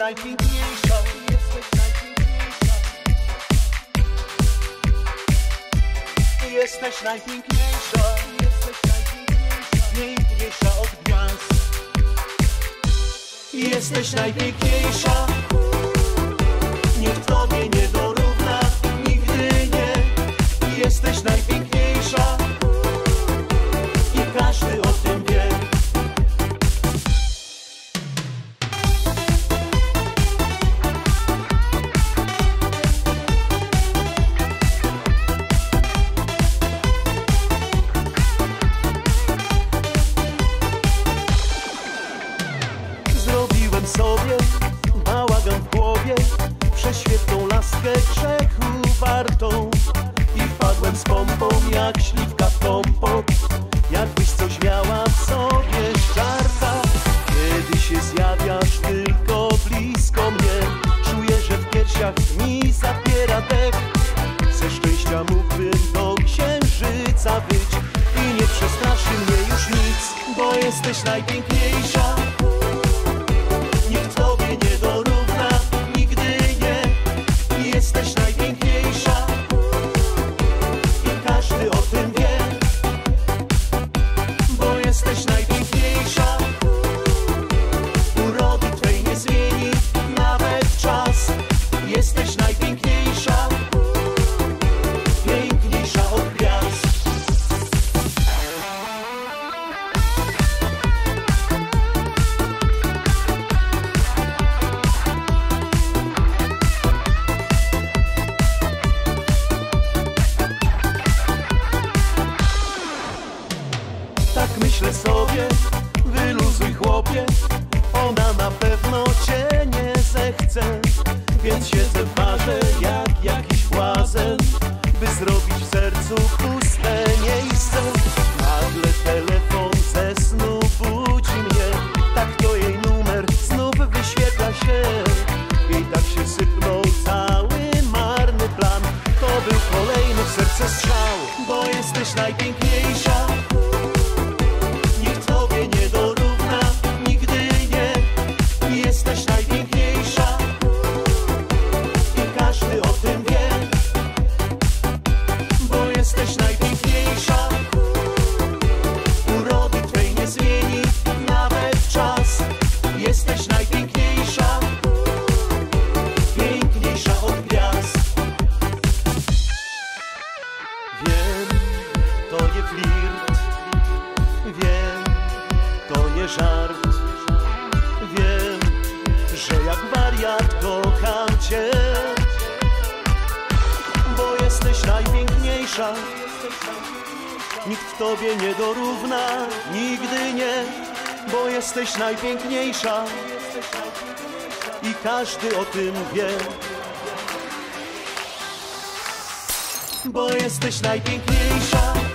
najpiękniejsza, jesteś najpiękniejsza. Jesteś najpiękniejsza, jesteś najpiękniejsza, piękniejsza od gwiazd. Jesteś najpiękniejsza, Laskę grzechu wartą I wpadłem z pompą jak śliwka w kompot Jakbyś coś miała w sobie żarta Kiedy się zjawiasz tylko blisko mnie. Czuję, że w piersiach mi zapiera dech. Ze szczęścia mógłbym do księżyca być I nie przestraszy mnie już nic Bo jesteś najpiękniejsza Bo Tak myślę sobie, wyluzuj chłopie Ona na pewno cię nie zechce. Więc siedzę w barze jak jakiś błazen By zrobić w sercu puste miejsce. Nagle telefon ze snu budzi mnie Tak to jej numer znów wyświetla się. I tak się sypnął cały marny plan. To był kolejny w serce strzał Bo jesteś najpiękniejsza flirt Wiem, to nie żart. Wiem, że jak wariat kocham Cię. Bo jesteś najpiękniejsza. Nikt Tobie nie dorówna, nigdy nie. Bo jesteś najpiękniejsza. I każdy o tym wie. Bo jesteś najpiękniejsza